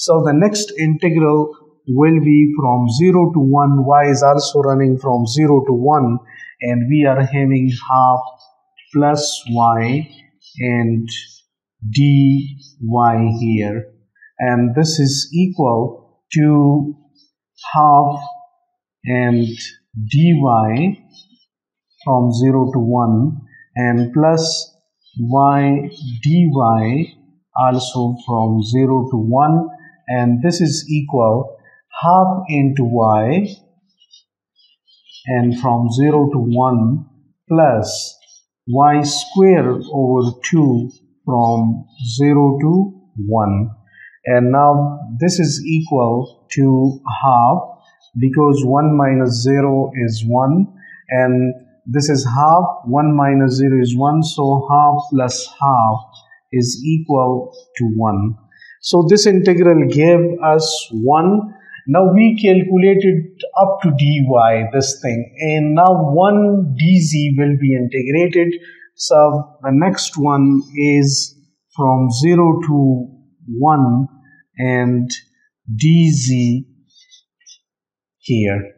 So the next integral will be from 0 to 1. y is also running from 0 to 1 and we are having half plus y and dy here and this is equal to half and dy from 0 to 1 and plus y dy also from 0 to 1 and this is equal half into y and from 0 to 1 plus y square over 2 from 0 to 1 and now this is equal to half because 1 minus 0 is 1 and this is half 1 minus 0 is 1 so half plus half is equal to 1 so this integral gave us 1 now we calculated up to dy this thing and now 1 dz will be integrated. So the next one is from 0 to 1 and dz here.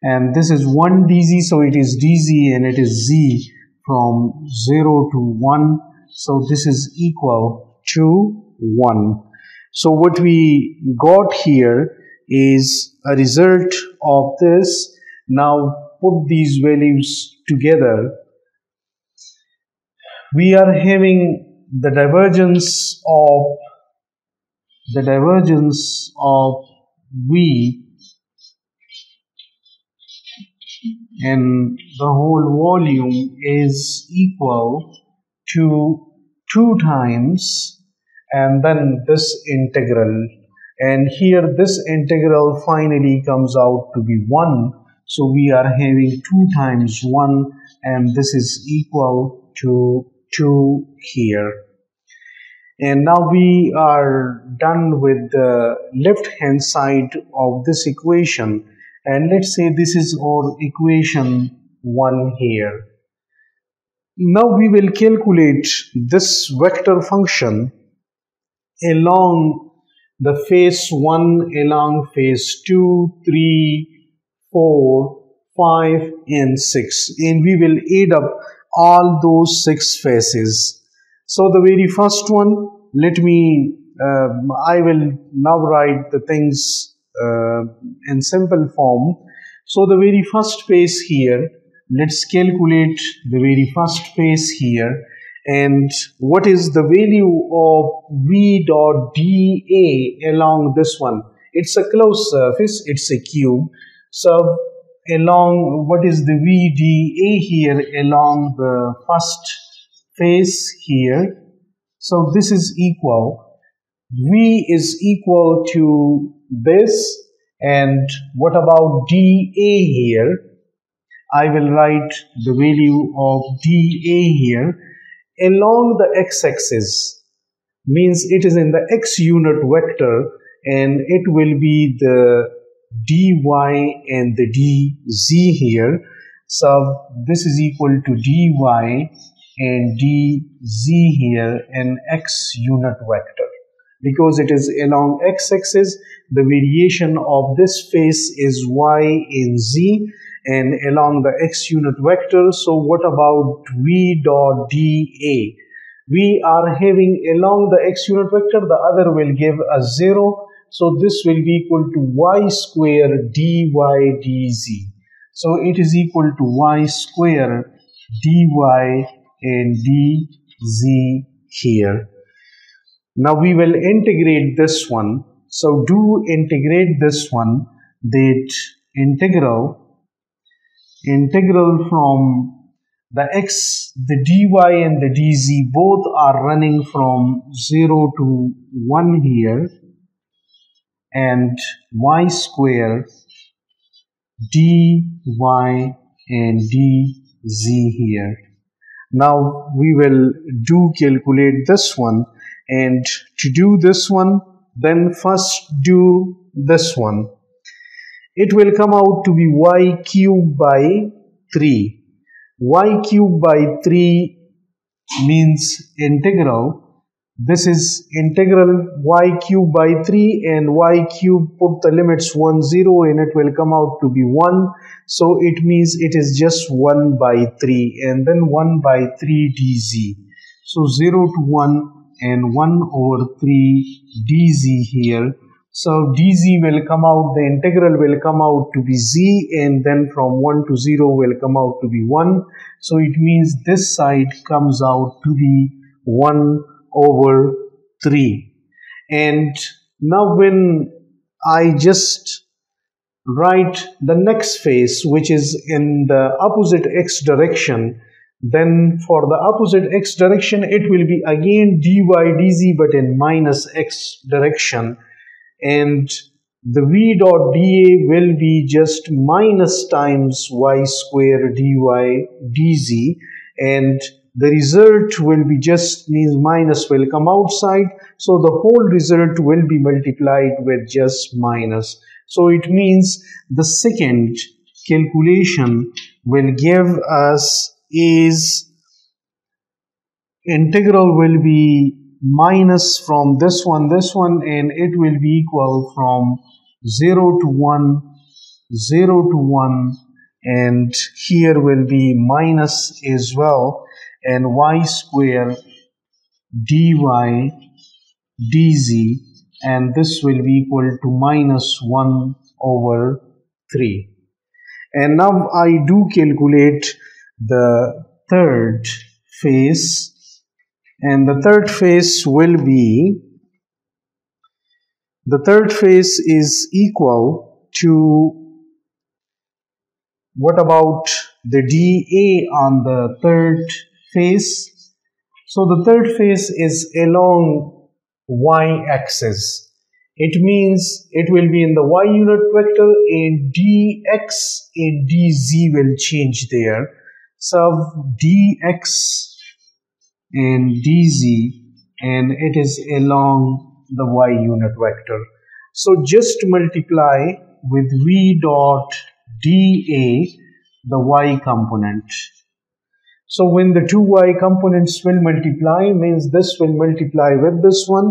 And this is 1 dz so it is dz and it is z from 0 to 1 so this is equal to 1 so what we got here is a result of this. Now put these values together. We are having the divergence of the divergence of V and the whole volume is equal to 2 times and then this integral and here this integral finally comes out to be 1 so we are having 2 times 1 and this is equal to 2 here. And now we are done with the left hand side of this equation. And let's say this is our equation 1 here. Now we will calculate this vector function along the face 1 along face 2, 3, 4, 5 and 6 and we will add up all those six faces. So the very first one, let me, uh, I will now write the things uh, in simple form. So the very first face here, let's calculate the very first face here and what is the value of v dot dA along this one? It's a closed surface it's a cube. So along what is the VDA here along the first face here? So this is equal. V is equal to this and what about dA here? I will write the value of dA here along the x-axis means it is in the x unit vector and it will be the dy and the dz here. So this is equal to dy and dz here in x unit vector. Because it is along x-axis the variation of this face is y in z and along the x unit vector. So what about v dot dA? We are having along the x unit vector, the other will give a 0. So this will be equal to y square dy dz. So it is equal to y square dy and dz here. Now we will integrate this one. So do integrate this one that integral integral from the x, the dy and the dz both are running from 0 to 1 here. And y square dy and dz here. Now we will do calculate this one. And to do this one then first do this one it will come out to be y cube by 3 y cube by 3 means integral. This is integral y cube by 3 and y cube put the limits 1 0 and it will come out to be 1 so it means it is just 1 by 3 and then 1 by 3 dz. So 0 to 1 and 1 over 3 dz here so dz will come out the integral will come out to be z and then from 1 to 0 will come out to be 1 so it means this side comes out to be 1 over 3 and now when I just write the next face which is in the opposite x direction then for the opposite x direction it will be again dy dz but in minus x direction and the v dot dA will be just minus times y square dy dz and the result will be just means minus will come outside. So the whole result will be multiplied with just minus. So it means the second calculation will give us is integral will be minus from this one this one and it will be equal from 0 to 1 0 to 1 and here will be minus as well. And y square dy dz and this will be equal to minus 1 over 3 and now I do calculate the third face and the third face will be the third face is equal to what about the dA on the third face. So the third face is along y-axis. It means it will be in the y unit vector and dx and dz will change there. So dx and dz and it is along the y unit vector. So just multiply with v dot dA the y component so when the two y components will multiply means this will multiply with this one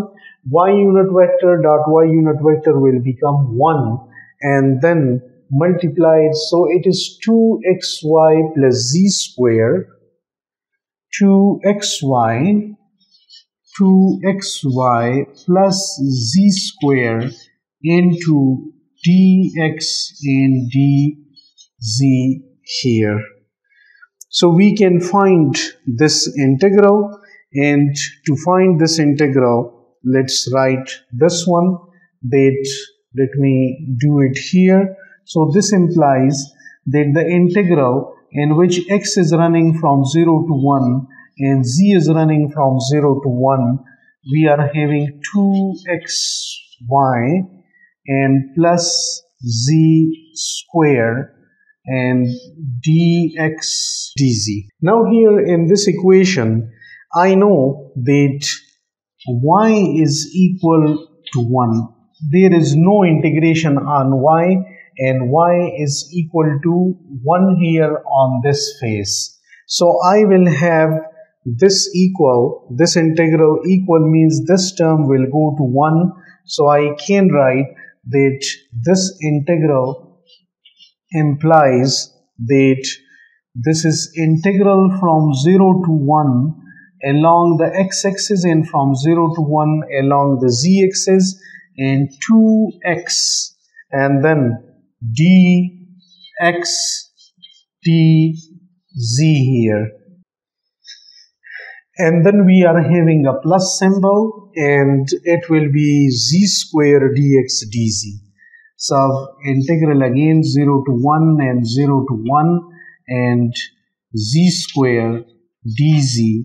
y unit vector dot y unit vector will become 1 and then multiplied so it is 2xy plus z square 2xy 2xy plus z square into dx and dz here so we can find this integral and to find this integral, let's write this one that let me do it here. So this implies that the integral in which x is running from 0 to 1 and z is running from 0 to 1, we are having 2xy and plus z square and dx dz. Now here in this equation, I know that y is equal to 1. There is no integration on y and y is equal to 1 here on this face. So I will have this equal, this integral equal means this term will go to 1. So I can write that this integral implies that this is integral from 0 to 1 along the x-axis and from 0 to 1 along the z-axis and 2x and then dx dz here and then we are having a plus symbol and it will be z square dx dz so integral again 0 to 1 and 0 to 1 and z square dz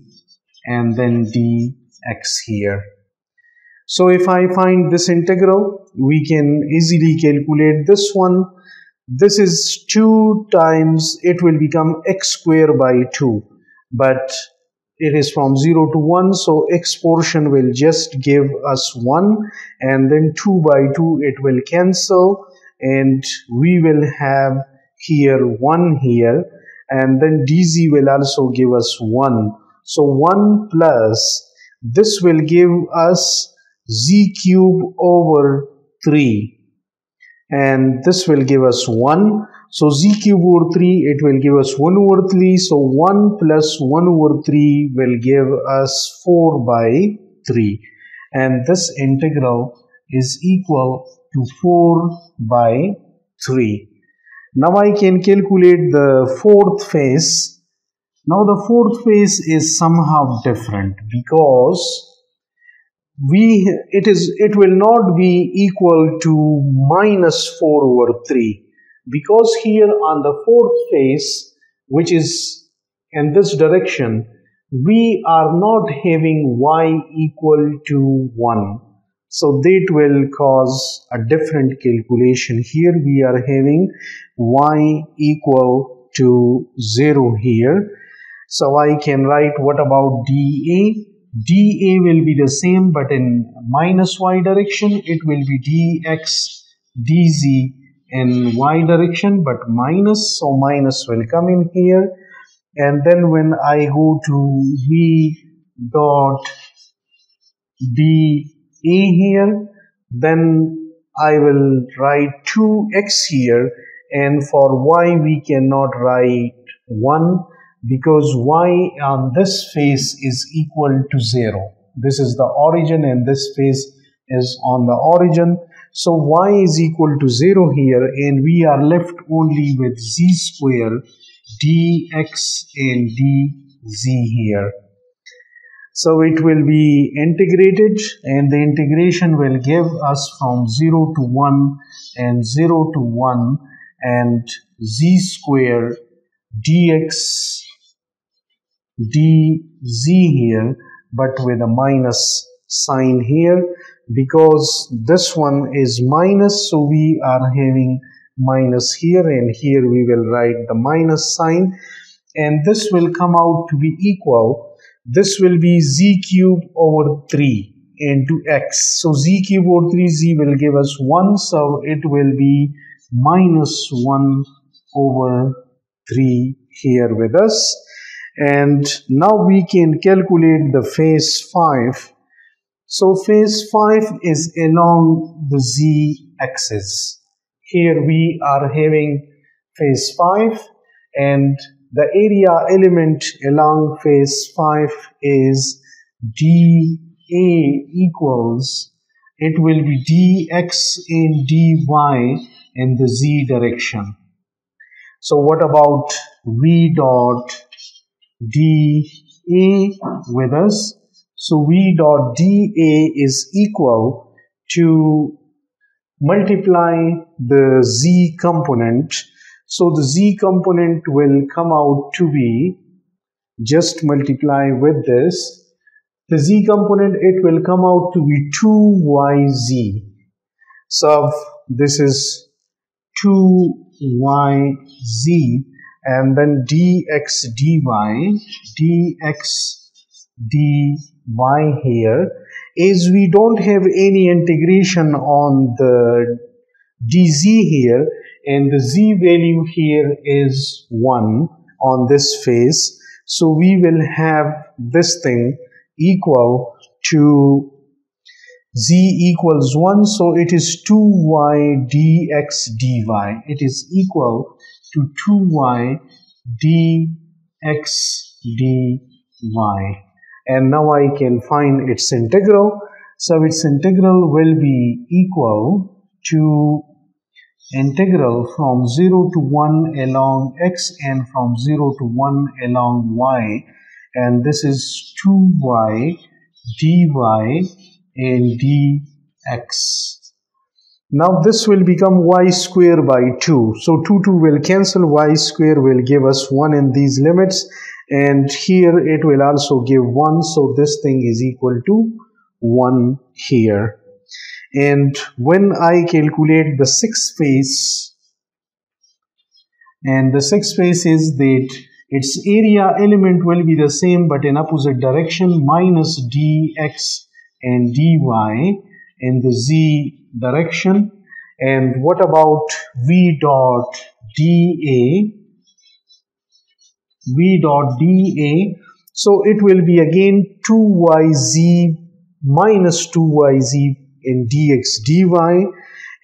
and then dx here. So if I find this integral, we can easily calculate this one. This is 2 times, it will become x square by 2. But it is from 0 to 1 so x portion will just give us 1 and then 2 by 2 it will cancel and we will have here 1 here and then dz will also give us 1 so 1 plus this will give us z cube over 3 and this will give us 1 so z cube over 3 it will give us 1 over 3 so 1 plus 1 over 3 will give us 4 by 3 and this integral is equal to 4 by 3 now I can calculate the fourth face. Now the fourth face is somehow different because we it is it will not be equal to minus 4 over 3 because here on the fourth face which is in this direction we are not having y equal to 1 so that will cause a different calculation. Here we are having y equal to 0 here. So I can write what about dA dA will be the same but in minus y direction it will be dx dz in y direction but minus so minus will come in here. And then when I go to v dot dA here then I will write 2x here. And for y we cannot write 1 because y on this face is equal to 0. This is the origin and this face is on the origin. So y is equal to 0 here and we are left only with z square dx and dz here. So it will be integrated and the integration will give us from 0 to 1 and 0 to 1 and z square dx dz here but with a minus sign here because this one is minus so we are having minus here and here we will write the minus sign. And this will come out to be equal this will be z cube over 3 into x. So z cube over 3 z will give us 1 so it will be minus 1 over 3 here with us and now we can calculate the face 5 so face 5 is along the z axis. Here we are having face 5 and the area element along face 5 is dA equals it will be dx and dy in the z direction. So what about v dot dA with us. So V dot dA is equal to multiply the Z component. So the Z component will come out to be just multiply with this. The Z component it will come out to be 2YZ. So this is 2YZ and then dx dy dx dy here is we don't have any integration on the dz here and the z value here is 1 on this face. So we will have this thing equal to z equals 1 so it is 2y dx dy it is equal to 2y dx dy and now I can find its integral. So its integral will be equal to integral from 0 to 1 along x and from 0 to 1 along y. And this is 2y dy and dx now this will become y square by 2. So 2 2 will cancel, y square will give us 1 in these limits and here it will also give 1 so this thing is equal to 1 here. And when I calculate the sixth face and the sixth face is that its area element will be the same but in opposite direction minus dx and dy and the z direction. And what about v dot dA v dot dA So it will be again 2yz minus 2yz in dx dy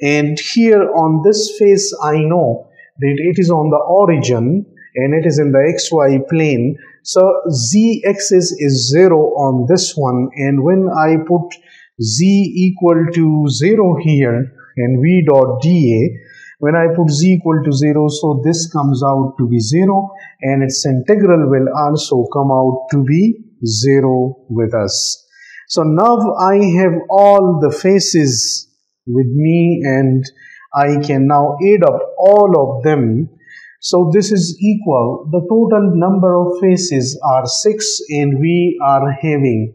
and here on this face I know that it is on the origin and it is in the xy plane. So z axis is 0 on this one. And when I put z equal to 0 here and v dot dA when I put z equal to 0 so this comes out to be 0 and its integral will also come out to be 0 with us. So now I have all the faces with me and I can now add up all of them. So this is equal. The total number of faces are 6 and we are having,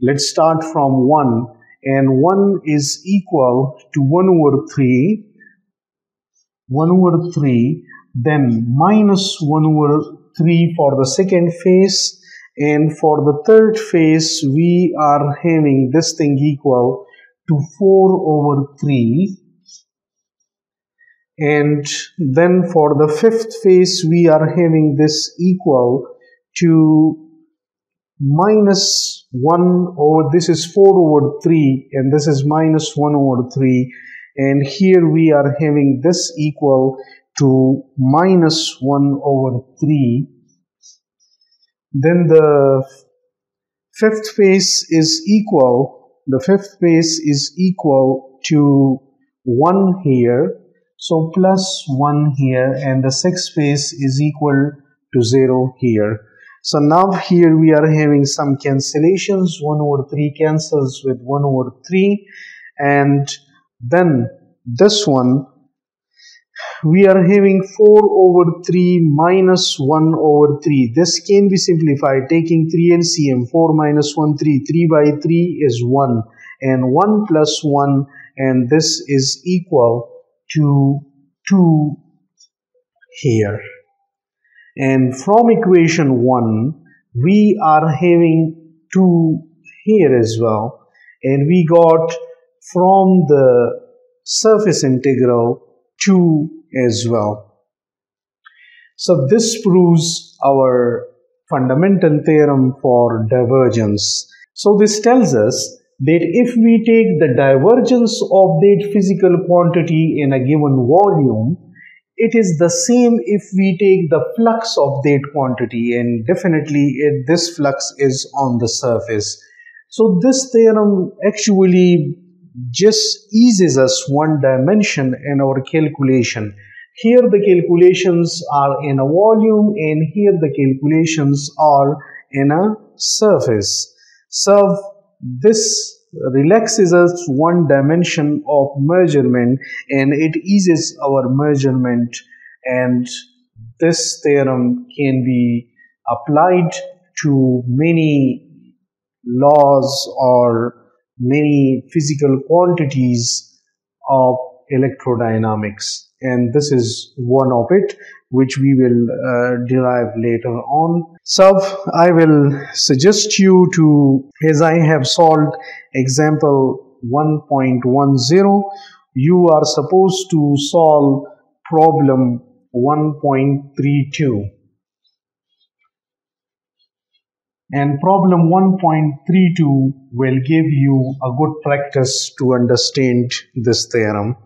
let's start from 1 and 1 is equal to 1 over 3 1 over 3 then minus 1 over 3 for the second face and for the third face we are having this thing equal to 4 over 3 and then for the fifth face we are having this equal to minus 1 over this is 4 over 3 and this is minus 1 over 3 and here we are having this equal to minus 1 over 3 then the fifth face is equal the fifth face is equal to 1 here. So plus 1 here and the sixth face is equal to 0 here so now here we are having some cancellations 1 over 3 cancels with 1 over 3 and then this one we are having 4 over 3 minus 1 over 3 this can be simplified taking 3 LCM 4 minus 1 3 3 by 3 is 1 and 1 plus 1 and this is equal to 2 here and from equation 1 we are having 2 here as well and we got from the surface integral 2 as well. So this proves our fundamental theorem for divergence. So this tells us that if we take the divergence of that physical quantity in a given volume, it is the same if we take the flux of that quantity and definitely it, this flux is on the surface. So this theorem actually just eases us one dimension in our calculation. Here the calculations are in a volume and here the calculations are in a surface. So this relaxes us one dimension of measurement and it eases our measurement and this theorem can be applied to many laws or many physical quantities of electrodynamics and this is one of it which we will uh, derive later on. So I will suggest you to as I have solved example 1.10 you are supposed to solve problem 1.32 and problem 1.32 will give you a good practice to understand this theorem.